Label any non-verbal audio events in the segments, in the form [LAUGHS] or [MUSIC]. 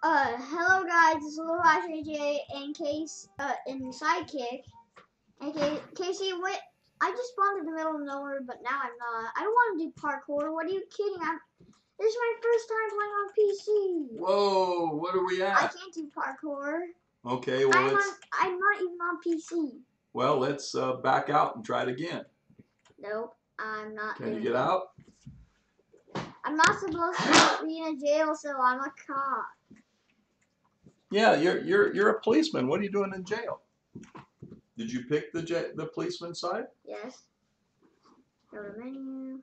Uh, hello guys, it's Little Flash JJ and Case, uh, and Sidekick. And Ca- Casey, what? I just spawned in the middle of nowhere, but now I'm not. I don't want to do parkour. What are you kidding? I'm. This is my first time playing on PC. Whoa, what are we at? I can't do parkour. Okay, well I'm on. I'm not even on PC. well let's uh, back out and try it again. Nope, I'm not. Can you get it. out? I'm not supposed to be in a jail, so I'm a cop. Yeah, you're you're you're a policeman. What are you doing in jail? Did you pick the j- the policeman side? Yes. Go to menu.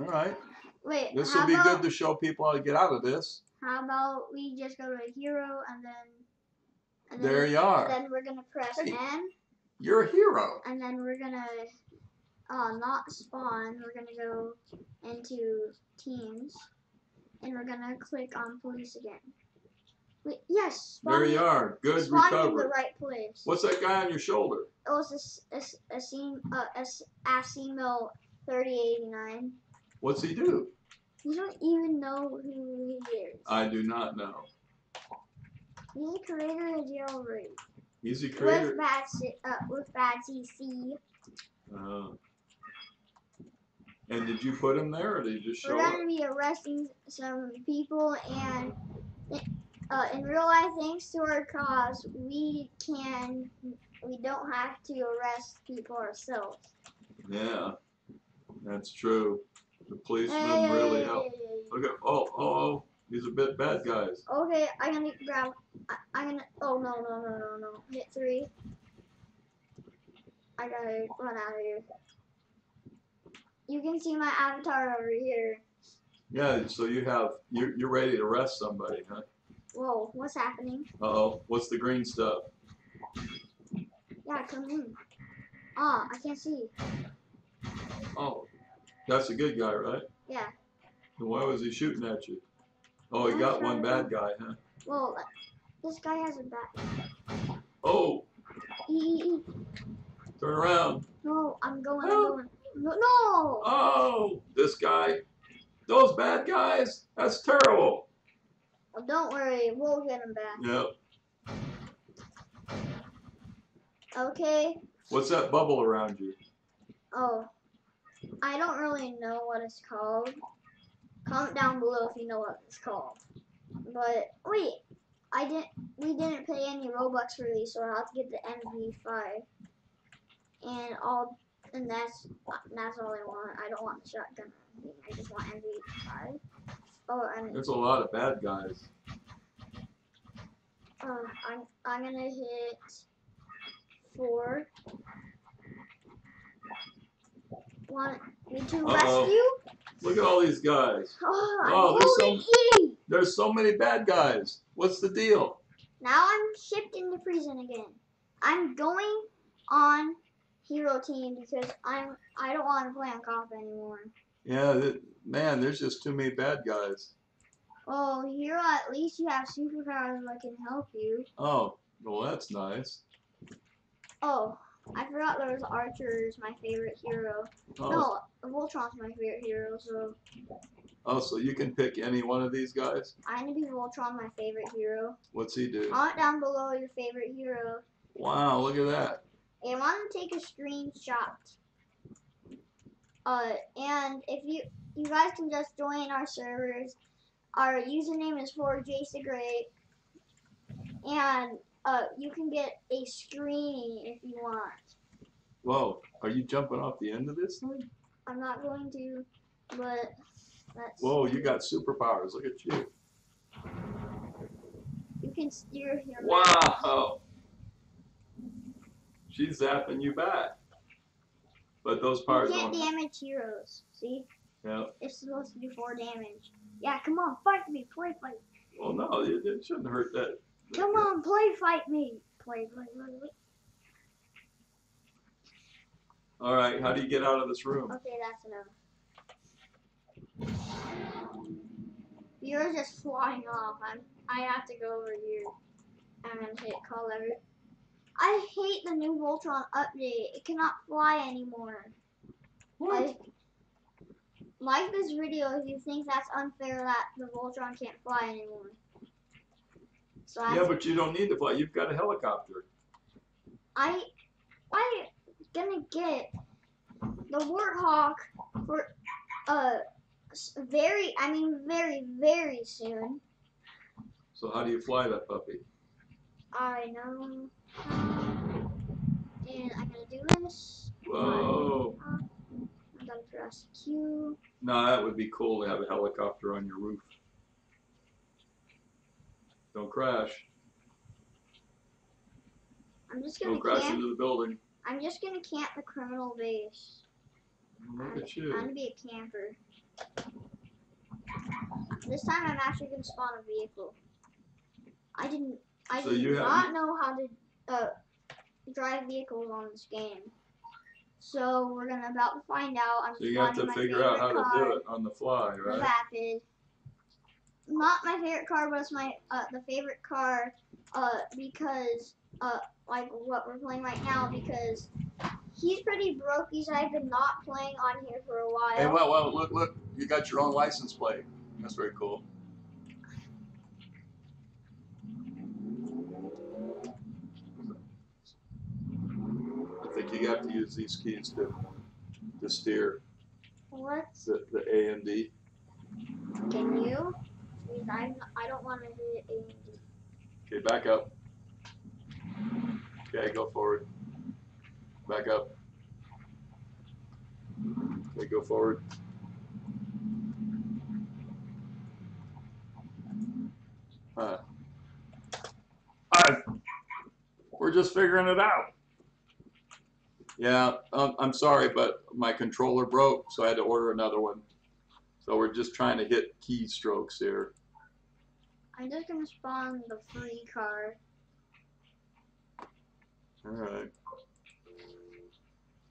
All right. Wait. This will be about, good to show people how to get out of this. How about we just go to a hero and then. And There then, you are. Then we're gonna press Hey. N, You're a hero. and then we're gonna uh, not spawn. We're gonna go into teams, and we're gonna click on police again. Yes. There you are. Good recovery. the right place. What's that guy on your shoulder? It was a a a uh, a Asimo thirty eighty nine. What's he do? You don't even know who he is. I do not know. He's the creator of Jailbreak. He's With creator. bad C- uh, with bad CC. Uh, and did you put him there, or did he just show We're gonna be arresting some people, and uh, in real life, thanks to our cause, we can we don't have to arrest people ourselves. Yeah, that's true. The policeman really helped. Look at oh oh oh, these are bit bad guys. Okay, I'm gonna grab. I, I'm gonna. Oh no no no no no! Hit three. I gotta run out of here. You can see my avatar over here. Yeah, so you have you're you're ready to arrest somebody, huh? Whoa, what's happening? Uh oh, what's the green stuff? Yeah, come in. Ah, I can't see. Oh, that's a good guy, right? Yeah. Then why was he shooting at you? Oh, he got one bad guy, huh? Whoa, this guy has a bat. Oh, Ee, turn around. No, I'm going. I'm going. No, no. Oh, this guy. Those bad guys. That's terrible. Oh, don't worry, we'll get him back. Yep. Okay. What's that bubble around you? Oh, I don't really know what it's called. Comment down below if you know what it's called. But wait, I didn't. We didn't pay any Robux for these, so I'll have to get the MP5. And all, and that's that's all I want. I don't want the shotgun. I just want MP5. Oh, and There's a lot of bad guys. uh, I'm I'm gonna hit four. Want me to Uh-oh. rescue? Look at all these guys. [GASPS] Oh, I'm Oh, there's E. There's so many bad guys. What's the deal? Now I'm shipped into prison again. I'm going on hero team because I'm I don't want to play on cop anymore. Yeah, man, there's just too many bad guys. Oh, hero, at least you have superpowers that can help you. Oh, well, that's nice. Oh, I forgot there was Archer is my favorite hero. Oh, No, Voltron's my favorite hero, so oh, so you can pick any one of these guys. I'm gonna be Voltron my favorite hero. What's he do? Comment down below your favorite hero. Wow, look at that. and want to take a screenshot. Uh, and if you you guys can just join our servers. Our username is for Jason Gray, and uh, you can get a screening if you want. Whoa, are you jumping off the end of this thing? I'm not going to, but that's. Whoa, you got superpowers. Look at you. You can steer your. Wow. She's zapping you back. But those You can't don't. damage heroes. See, Yeah. it's supposed to do four damage. Yeah, come on, fight me, play fight. Well, no, it, it shouldn't hurt that. Come on, play fight me. Play, play, play, play. All right, how do you get out of this room? Okay, that's enough. You're just flying off. I'm. I have to go over here. I'm hit call every. I hate the new Voltron update. It cannot fly anymore. Like, like this video if you think that's unfair that the Voltron can't fly anymore. So I Yeah, but you don't need to fly. You've got a helicopter. I I gonna get the warthog for uh very I mean very very soon. So how do you fly that puppy? I know. And I gotta do this. Whoa. I gotta press Q. No, that would be cool to have a helicopter on your roof. Don't crash. I'm just gonna Don't crash camp. into the building. I'm just gonna camp the criminal base. Look I'm, at I'm gonna be a camper. This time I'm actually gonna spawn a vehicle. I didn't. I so did not know how to uh, drive vehicles on this game. So we're gonna about to find out. I'm So you have to figure out how favorite to do it on the fly, right? Rapid. Not my favorite car, but it's my uh, the favorite car uh, because uh, like what we're playing right now because he's pretty broke. He's I've been not playing on here for a while. Hey, well, well, look, look. You got your own license plate. That's very cool. I think you have to use these keys to to steer What the, the A and D. can you? Because I'm, I don't want to hit A and D. Okay, back up. Okay, go forward. Back up. Okay, go forward. Uh, I, we're just figuring it out. Yeah, um, I'm sorry, but my controller broke, so I had to order another one. So we're just trying to hit keystrokes here. I'm just gonna spawn the free car. All right.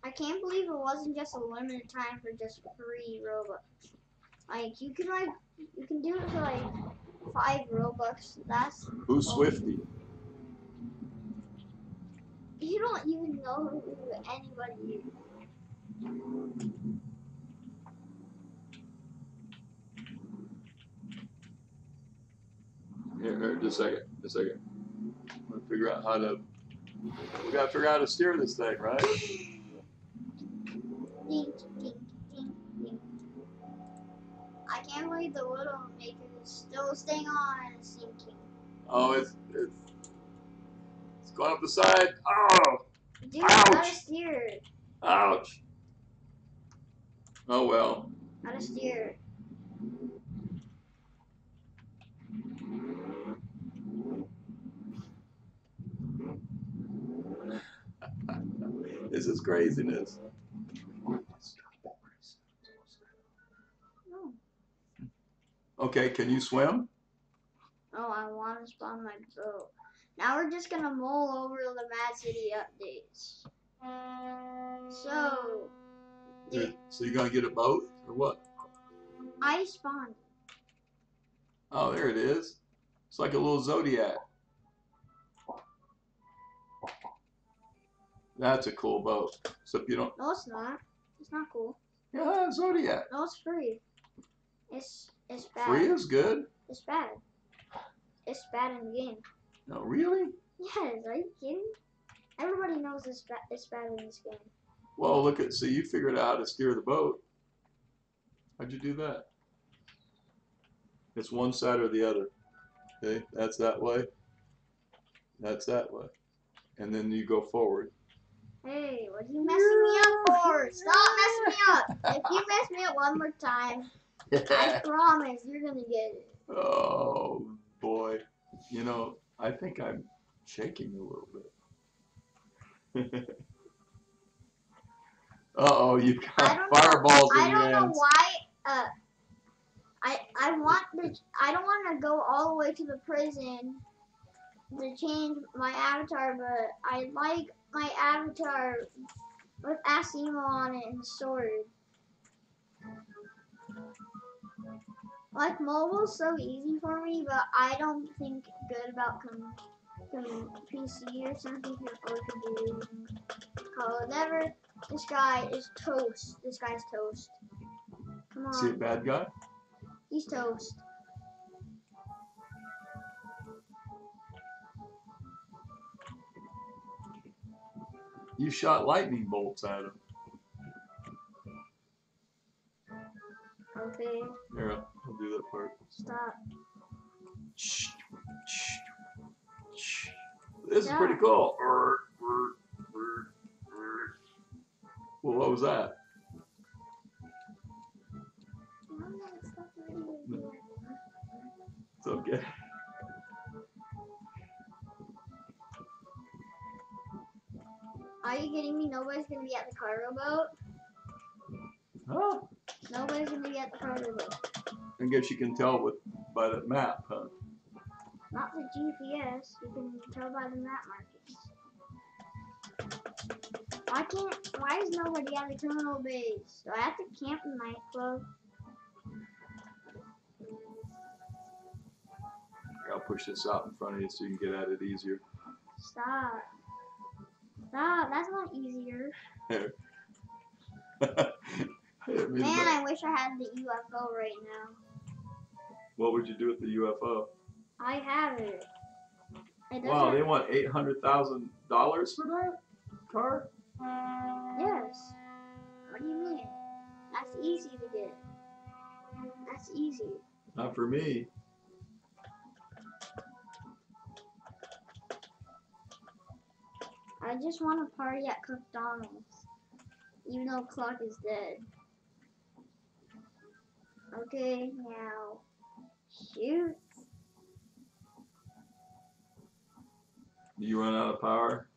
I can't believe it wasn't just a limited time for just free Robux. Like you can like you can do it for like five Robux. That's Who's Swifty? You don't even know who anybody is. Here, here, just a second, just a second. I'm gonna figure out how to. We gotta figure out how to steer this thing, right? Ding, ding, ding. I can't believe the little Widowmaker is still staying on and sinking. Oh, it's it's it's going up the side. Oh, Dude, Ouch. steer. ouch. Oh well. Gotta steer. This is craziness. Okay, can you swim? Oh, I want to spawn my boat. Now we're just gonna mull over the Mad City updates. So, Yeah, So you're gonna get a boat or what? I spawned. Oh, there it is. It's like a little zodiac. That's a cool boat. Except you don't. No, it's not. It's not cool. Yeah, zodiac. No, it's free. It's it's bad. Free is good. It's bad. It's bad in the game. No, really? Yes, are you kidding? Everybody knows it's bad. It's bad in this game. Well, look at. See, you figured out how to steer the boat. How'd you do that? It's one side or the other. Okay, that's that way. That's that way. And then you go forward. Hey, what are you messing me up for? Stop messing me up. If you mess me up one more time, I [LAUGHS] promise you're gonna get it. Oh boy, you know, I think I'm shaking a little bit. [LAUGHS] uh oh, you've I got don't know- fireballs in I your don't know why. Uh, I I want to. I don't want to go all the way to the prison to change my avatar, but I like my avatar with Asimo on it and sword. Like mobile's so easy for me, but I don't think good about com, com PC or something or do. Oh, never. This guy is toast. This guy's toast. Come on. See a bad guy? He's toast. You shot lightning bolts at him. Okay. Yeah do that part. stop. This is pretty cool. Well, what was that? It's okay. Are you kidding me? Nobody's gonna be at the cargo boat. Huh? Nobody's gonna be at the cargo boat. I guess you can tell with by the map, huh? Not the GPS. You can tell by the map markings. Why can't? Why is nobody at the criminal base? Do I have to camp in nightclub? I'll push this out in front of you so you can get at it easier. Stop. Stop. That's not easier. [LAUGHS] I didn't mean to Man, I wish I had the UFO right now. What would you do with the UFO? I have it. It Wow, they want eight hundred thousand dollars for that car? Yes. What do you mean? That's easy to get. That's easy. Not for me. I just want to party at McDonald's, even though Clark is dead. Okay, now shoot. You run out of power?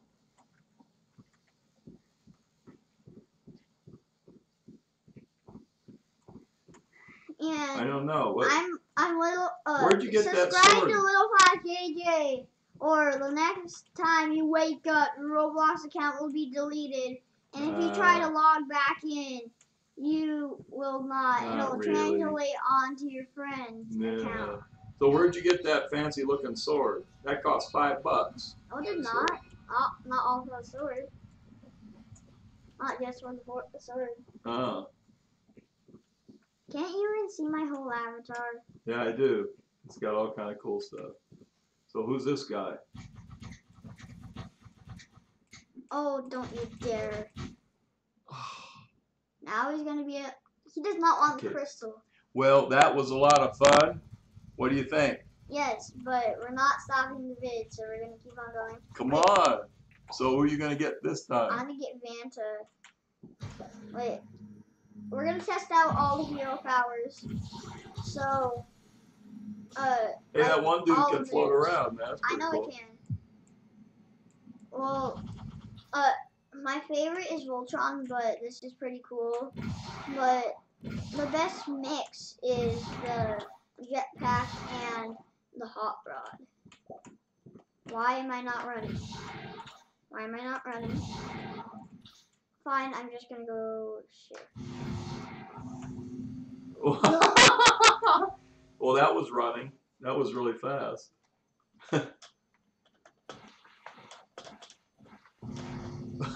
I don't know. What? I'm I'm little. Uh, Where'd you get that subscribe to Little Flash JJ, or the next time you wake up, your Roblox account will be deleted. And if you try to Uh. log back in, you will not. Not It'll really. translate onto your friend's Yeah. account. So where'd you get that fancy looking sword? That cost five bucks. Oh, did not. Oh, not all for the sword. Not just one for- the sword. Uh, Can't you even see my whole avatar? yeah, I do. It's got all kind of cool stuff. So who's this guy? Oh, don't you dare. Now he's gonna be a. He does not want the crystal. Well, that was a lot of fun. What do you think? Yes, but we're not stopping the vid, so we're gonna keep on going. Come on. So who are you gonna get this time? I'm gonna get Vanta. Wait. We're gonna test out all the hero powers. So, uh, Hey, that one dude can float around, man. That's I know cool. it can. Well, uh, my favorite is Voltron, but this is pretty cool. But the best mix is the jetpack and the hot rod. Why am I not running? Why am I not running? Fine, I'm just gonna go shit. [LAUGHS] [LAUGHS] well, that was running. That was really fast. [LAUGHS] [LAUGHS]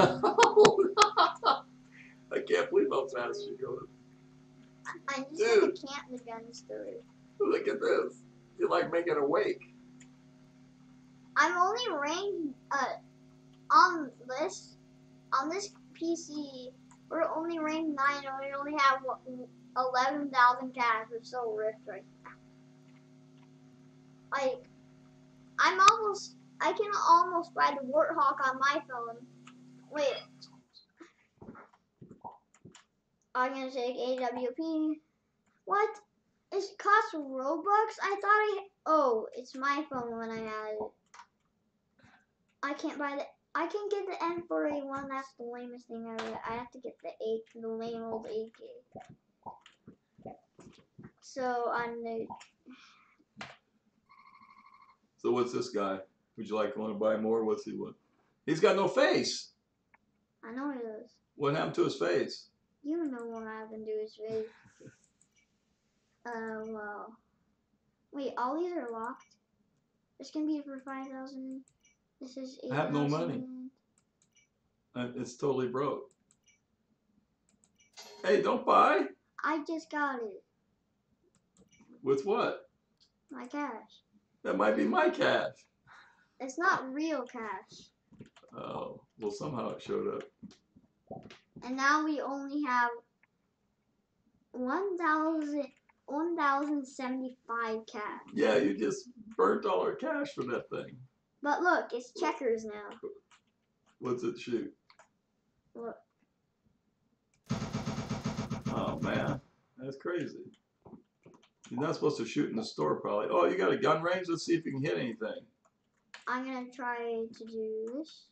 I can't believe how fast she goes. I'm just Dude. camp the guns through. Look at this. You're like making a wake. I'm only ranked uh on this on this PC. We're only ranked nine, and we only have what, eleven thousand cash. We're so ripped right now. Like, I'm almost. I can almost ride the Warthog on my phone. Wait. I'm gonna take AWP. What? It costs Robux? I thought I. Oh, it's my phone when I had it. I can't buy the. I can get the M4A1. That's the lamest thing ever. I have to get the eight, the lame old AK. So on the. So what's this guy? Would you like to want to buy more? What's he want? He's got no face. I know it is. What happened to his face? You know what happened to his face. [LAUGHS] Uh, well. Wait, all these are locked. This can be for five thousand. This is eight I have no money. 8,000. Uh, It's totally broke. Hey, don't buy. I just got it. With what? My cash. That might be my cash. It's not real cash. Oh, well, somehow it showed up. And now we only have 1,000 1,075 cash. Yeah, you just burnt all our cash for that thing. But look, it's checkers now. What's it shoot? Look. Oh man, that's crazy. You're not supposed to shoot in the store, probably. Oh, you got a gun range? Let's see if you can hit anything. I'm gonna try to do this.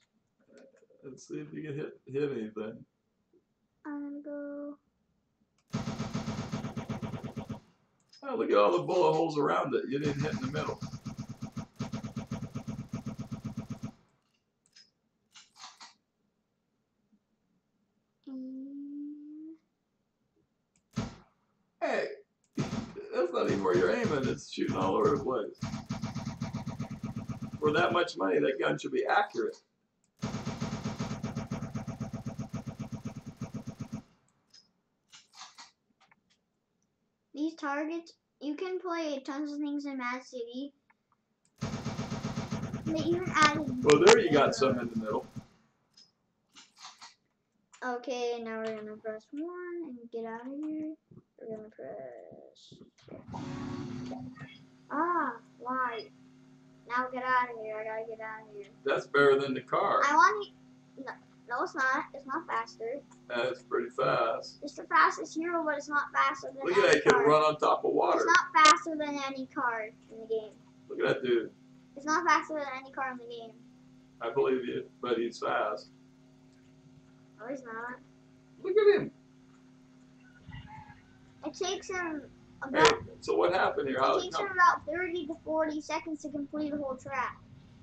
Let's see if you can hit hit anything. I'm gonna go. Oh, look at all the bullet holes around it. You didn't hit in the middle. mm, Hey, that's not even where you're aiming. It's shooting all over the place. For that much money, that gun should be accurate. Targets, you can play tons of things in Mad City. They even added. Well, there you got some in the middle. Okay, now we're gonna press one and get out of here. We're gonna press. Ah, why? Now get out of here. I gotta get out of here. That's better than the car. I want. No, no, it's not. It's not faster. That's pretty fast. It's the fastest hero, but it's not faster than Look at that kid car. run on top of water. It's not faster than any car in the game. Look at that dude. It's not faster than any car in the game. I believe you, but he's fast. No, he's not. Look at him. It takes him about... Hey, so what happened here? How, It takes how, him about 30 to 40 seconds to complete a whole track.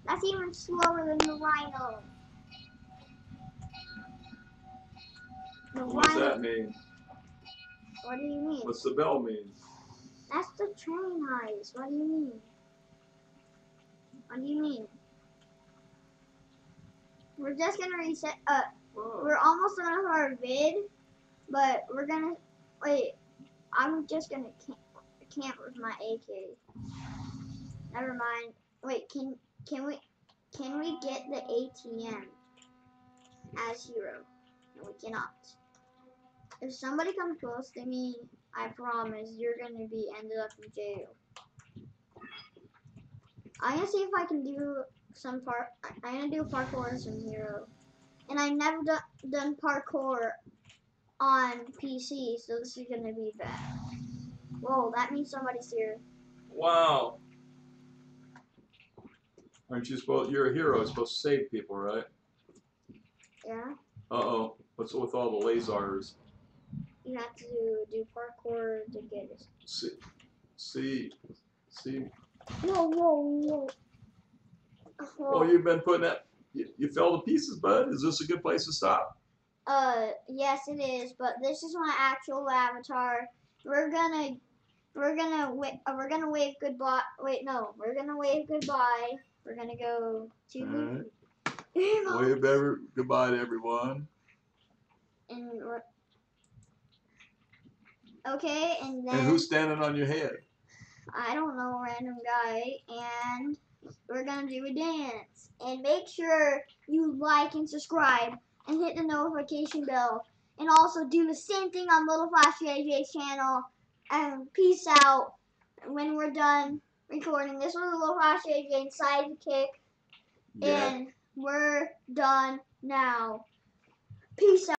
That's even slower than the Rhino. The what's Rhino. that mean? What do you mean? What's the bell mean? That's the train heist. What do you mean? What do you mean? We're just gonna reset. Uh, Oh, we're almost done with our vid, but we're gonna wait. I'm just gonna camp, camp with my AK. Never mind. Wait, can can we can we get the ATM as hero? No, we cannot. If somebody comes close to me, I promise you're gonna be ended up in jail. I'm gonna see if I can do some part. I'm gonna do parkour as some hero and I've never done, done parkour on PC, so this is gonna be bad. Whoa, that means somebody's here. wow. Aren't you supposed? You're a hero. You're supposed to save people, right? Yeah, Uh oh. What's with all the lasers? You have to do parkour to get it. See, see, see. Whoa, whoa, whoa. Whoa. Oh, you've been putting that. You, you fell to pieces, bud. Is this a good place to stop? Uh, yes, it is, but this is my actual avatar. We're gonna, we're gonna, wa- uh, we're gonna wave goodbye. Wait, no, we're gonna wave goodbye. We're gonna go to Alright. [LAUGHS] Wave ever goodbye to everyone. and we're, okay, and then And who's standing on your head? I don't know, random guy, and we're gonna do a dance. And make sure you like and subscribe and hit the notification bell. And also do the same thing on Little Flash JJ's channel. And peace out when we're done recording. This was Little Flash JJ inside the kick. Yeah. And we're done now. Peace out.